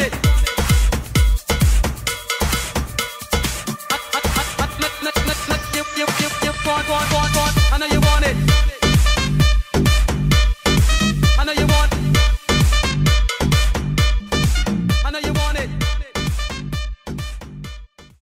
it.